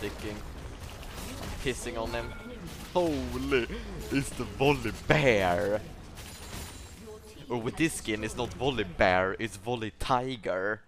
Dicking. Pissing on them. Holy, it's the volley bear. Or with this skin, it's not Volibear, it's Voli tiger.